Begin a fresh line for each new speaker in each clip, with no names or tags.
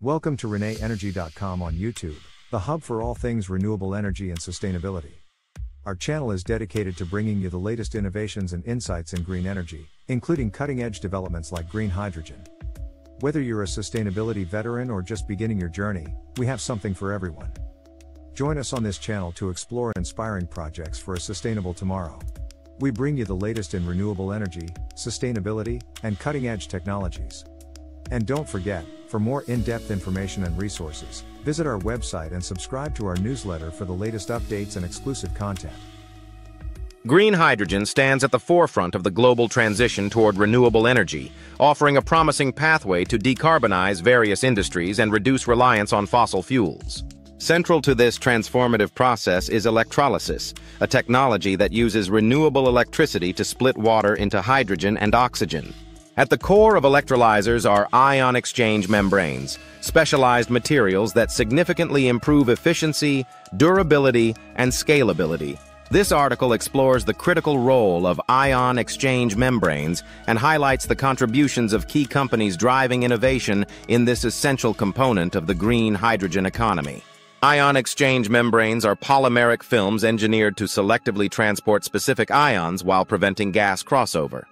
Welcome to ReneEnergy.com on YouTube, the hub for all things renewable energy and sustainability. Our channel is dedicated to bringing you the latest innovations and insights in green energy, including cutting edge developments like green hydrogen. Whether you're a sustainability veteran or just beginning your journey, we have something for everyone. Join us on this channel to explore inspiring projects for a sustainable tomorrow. We bring you the latest in renewable energy, sustainability, and cutting edge technologies. And don't forget, for more in depth information and resources, visit our website and subscribe to our newsletter for the latest updates and exclusive content.
Green hydrogen stands at the forefront of the global transition toward renewable energy, offering a promising pathway to decarbonize various industries and reduce reliance on fossil fuels. Central to this transformative process is electrolysis, a technology that uses renewable electricity to split water into hydrogen and oxygen. At the core of electrolyzers are ion exchange membranes, specialized materials that significantly improve efficiency, durability, and scalability. This article explores the critical role of ion exchange membranes and highlights the contributions of key companies driving innovation in this essential component of the green hydrogen economy. Ion exchange membranes are polymeric films engineered to selectively transport specific ions while preventing gas crossover.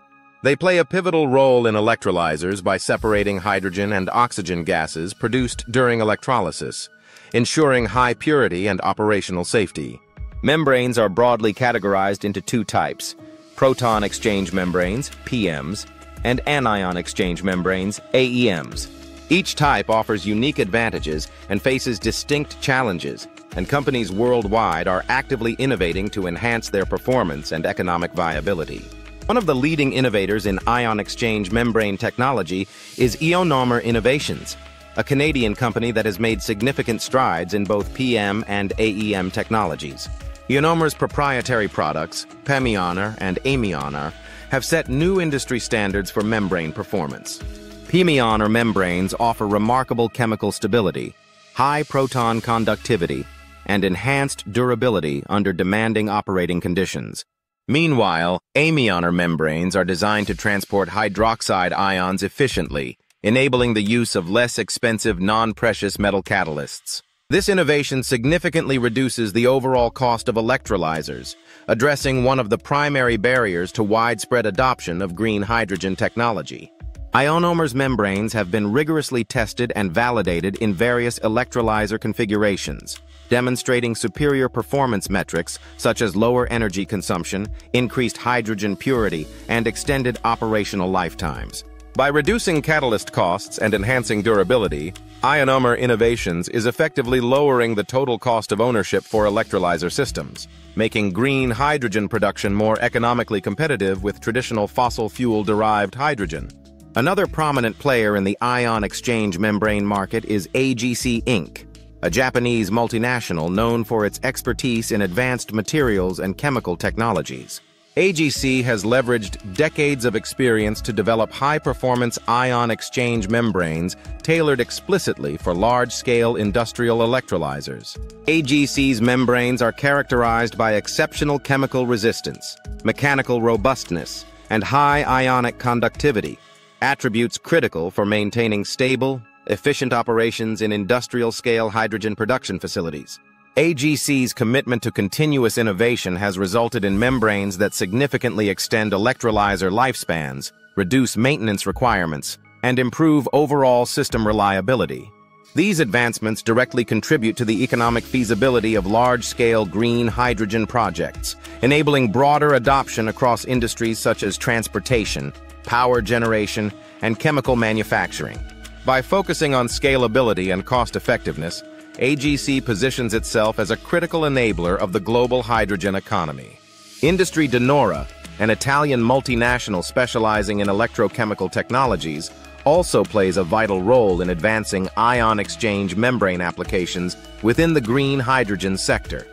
They play a pivotal role in electrolyzers by separating hydrogen and oxygen gases produced during electrolysis, ensuring high purity and operational safety. Membranes are broadly categorized into two types, proton exchange membranes, PEMs, and anion exchange membranes, AEMs. Each type offers unique advantages and faces distinct challenges, and companies worldwide are actively innovating to enhance their performance and economic viability. One of the leading innovators in ion exchange membrane technology is Ionomr Innovations, a Canadian company that has made significant strides in both PEM and AEM technologies. Ionomr's proprietary products, PEMIONER and AMIONER, have set new industry standards for membrane performance. PEMIONER membranes offer remarkable chemical stability, high proton conductivity, and enhanced durability under demanding operating conditions. Meanwhile, amioner membranes are designed to transport hydroxide ions efficiently, enabling the use of less expensive non-precious metal catalysts. This innovation significantly reduces the overall cost of electrolyzers, addressing one of the primary barriers to widespread adoption of green hydrogen technology. Ionomr's membranes have been rigorously tested and validated in various electrolyzer configurations, demonstrating superior performance metrics such as lower energy consumption, increased hydrogen purity, and extended operational lifetimes. By reducing catalyst costs and enhancing durability, Ionomr Innovations is effectively lowering the total cost of ownership for electrolyzer systems, making green hydrogen production more economically competitive with traditional fossil fuel-derived hydrogen. Another prominent player in the ion exchange membrane market is AGC Inc., a Japanese multinational known for its expertise in advanced materials and chemical technologies. AGC has leveraged decades of experience to develop high-performance ion exchange membranes tailored explicitly for large-scale industrial electrolyzers. AGC's membranes are characterized by exceptional chemical resistance, mechanical robustness, and high ionic conductivity, attributes critical for maintaining stable, efficient operations in industrial-scale hydrogen production facilities. AGC's commitment to continuous innovation has resulted in membranes that significantly extend electrolyzer lifespans, reduce maintenance requirements, and improve overall system reliability. These advancements directly contribute to the economic feasibility of large-scale green hydrogen projects, enabling broader adoption across industries such as transportation, power generation, and chemical manufacturing. By focusing on scalability and cost-effectiveness, AGC positions itself as a critical enabler of the global hydrogen economy. Industrie De Nora, an Italian multinational specializing in electrochemical technologies, also plays a vital role in advancing ion exchange membrane applications within the green hydrogen sector.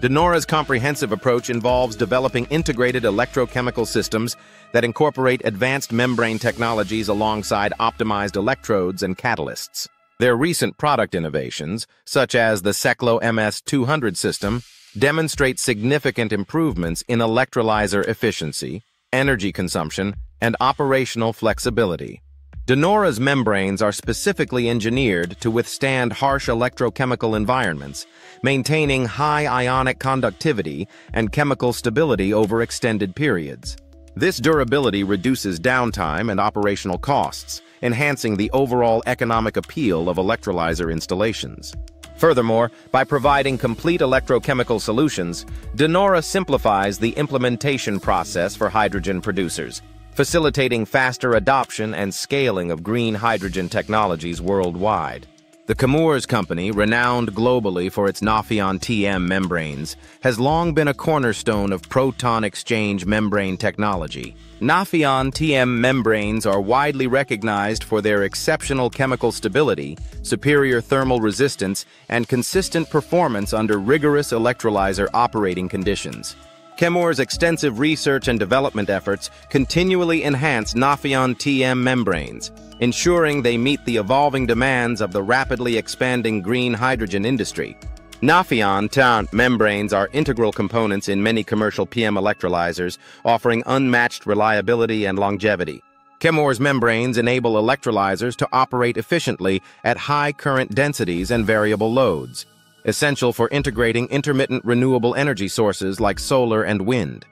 De Nora's comprehensive approach involves developing integrated electrochemical systems that incorporate advanced membrane technologies alongside optimized electrodes and catalysts. Their recent product innovations, such as the Seclo MS200 system, demonstrate significant improvements in electrolyzer efficiency, energy consumption, and operational flexibility. De Nora's membranes are specifically engineered to withstand harsh electrochemical environments, maintaining high ionic conductivity and chemical stability over extended periods. This durability reduces downtime and operational costs, enhancing the overall economic appeal of electrolyzer installations. Furthermore, by providing complete electrochemical solutions, De Nora simplifies the implementation process for hydrogen producers, facilitating faster adoption and scaling of green hydrogen technologies worldwide. The Chemours Company, renowned globally for its Nafion TM membranes, has long been a cornerstone of proton exchange membrane technology. Nafion TM membranes are widely recognized for their exceptional chemical stability, superior thermal resistance, and consistent performance under rigorous electrolyzer operating conditions. Chemours' extensive research and development efforts continually enhance Nafion TM membranes, ensuring they meet the evolving demands of the rapidly expanding green hydrogen industry. Nafion TM membranes are integral components in many commercial PEM electrolyzers, offering unmatched reliability and longevity. Chemours membranes enable electrolyzers to operate efficiently at high current densities and variable loads essential for integrating intermittent renewable energy sources like solar and wind.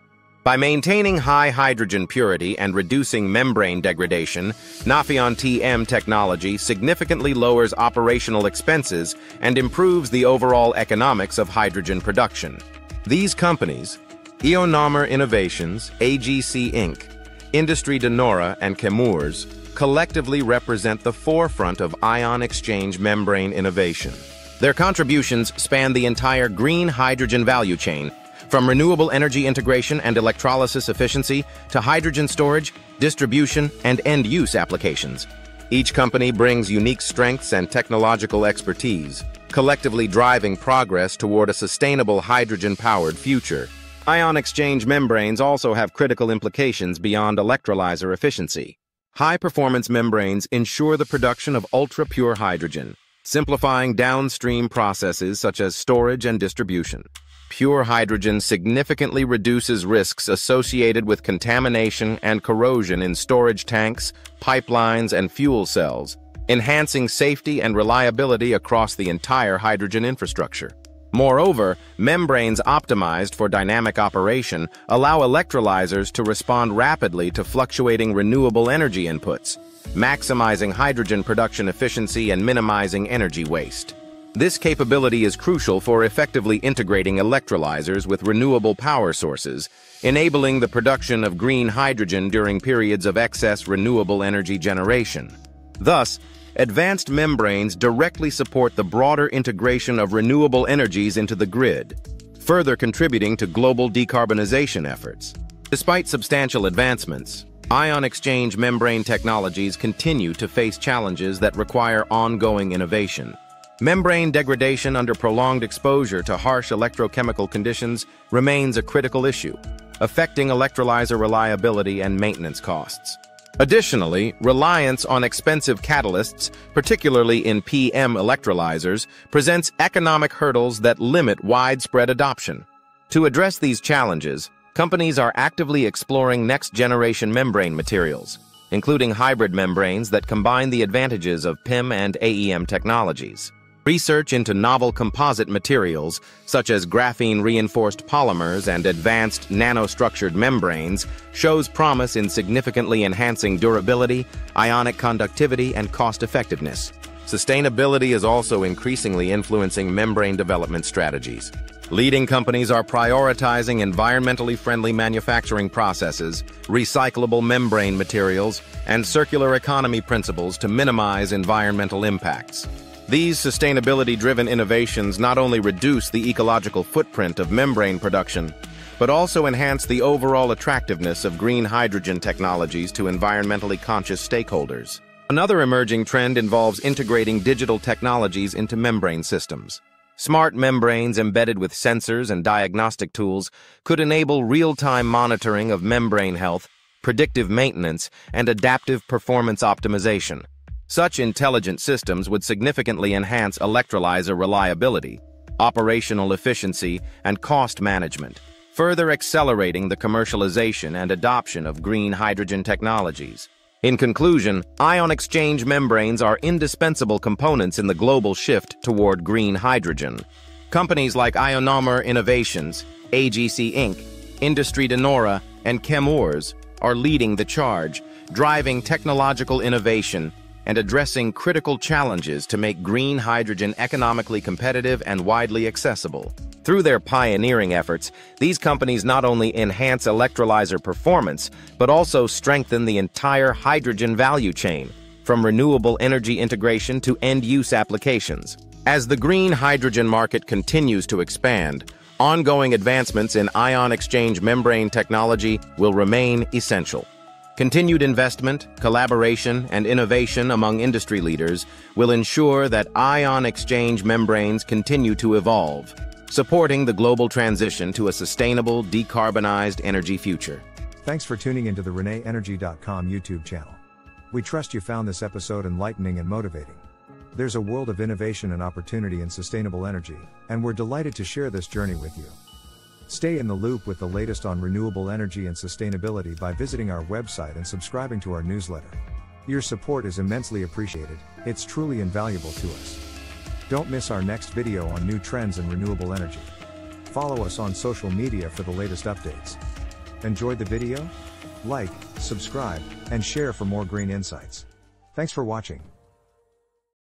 By maintaining high hydrogen purity and reducing membrane degradation, Nafion TM technology significantly lowers operational expenses and improves the overall economics of hydrogen production. These companies, Ionomr Innovations, AGC Inc., Industrie de Nora, and Chemours, collectively represent the forefront of ion exchange membrane innovation. Their contributions span the entire green hydrogen value chain, from renewable energy integration and electrolysis efficiency to hydrogen storage, distribution, and end-use applications. Each company brings unique strengths and technological expertise, collectively driving progress toward a sustainable hydrogen-powered future. Ion exchange membranes also have critical implications beyond electrolyzer efficiency. High-performance membranes ensure the production of ultra-pure hydrogen, simplifying downstream processes such as storage and distribution. Pure hydrogen significantly reduces risks associated with contamination and corrosion in storage tanks, pipelines, and fuel cells, enhancing safety and reliability across the entire hydrogen infrastructure. Moreover, membranes optimized for dynamic operation allow electrolyzers to respond rapidly to fluctuating renewable energy inputs, maximizing hydrogen production efficiency and minimizing energy waste. This capability is crucial for effectively integrating electrolyzers with renewable power sources, enabling the production of green hydrogen during periods of excess renewable energy generation. Thus, advanced membranes directly support the broader integration of renewable energies into the grid, further contributing to global decarbonization efforts. Despite substantial advancements, Ion exchange membrane technologies continue to face challenges that require ongoing innovation. Membrane degradation under prolonged exposure to harsh electrochemical conditions remains a critical issue, affecting electrolyzer reliability and maintenance costs. Additionally, reliance on expensive catalysts, particularly in PEM electrolyzers, presents economic hurdles that limit widespread adoption. To address these challenges, companies are actively exploring next-generation membrane materials, including hybrid membranes that combine the advantages of PEM and AEM technologies. Research into novel composite materials, such as graphene-reinforced polymers and advanced nanostructured membranes, shows promise in significantly enhancing durability, ionic conductivity, and cost-effectiveness. Sustainability is also increasingly influencing membrane development strategies. Leading companies are prioritizing environmentally friendly manufacturing processes, recyclable membrane materials, and circular economy principles to minimize environmental impacts. These sustainability-driven innovations not only reduce the ecological footprint of membrane production, but also enhance the overall attractiveness of green hydrogen technologies to environmentally conscious stakeholders. Another emerging trend involves integrating digital technologies into membrane systems. Smart membranes embedded with sensors and diagnostic tools could enable real-time monitoring of membrane health, predictive maintenance, and adaptive performance optimization. Such intelligent systems would significantly enhance electrolyzer reliability, operational efficiency, and cost management, further accelerating the commercialization and adoption of green hydrogen technologies. In conclusion, ion exchange membranes are indispensable components in the global shift toward green hydrogen. Companies like Ionomr Innovations, AGC Inc., Industrie De Nora, and Chemours are leading the charge, driving technological innovation and addressing critical challenges to make green hydrogen economically competitive and widely accessible. Through their pioneering efforts, these companies not only enhance electrolyzer performance, but also strengthen the entire hydrogen value chain, from renewable energy integration to end-use applications. As the green hydrogen market continues to expand, ongoing advancements in ion exchange membrane technology will remain essential. Continued investment, collaboration, and innovation among industry leaders will ensure that ion exchange membranes continue to evolve, supporting the global transition to a sustainable, decarbonized energy future.
Thanks for tuning into the ReneEnergy.com YouTube channel. We trust you found this episode enlightening and motivating. There's a world of innovation and opportunity in sustainable energy, and we're delighted to share this journey with you. Stay in the loop with the latest on renewable energy and sustainability by visiting our website and subscribing to our newsletter. Your support is immensely appreciated, it's truly invaluable to us. Don't miss our next video on new trends in renewable energy. Follow us on social media for the latest updates. Enjoyed the video? Like, subscribe, and share for more green insights. Thanks for watching.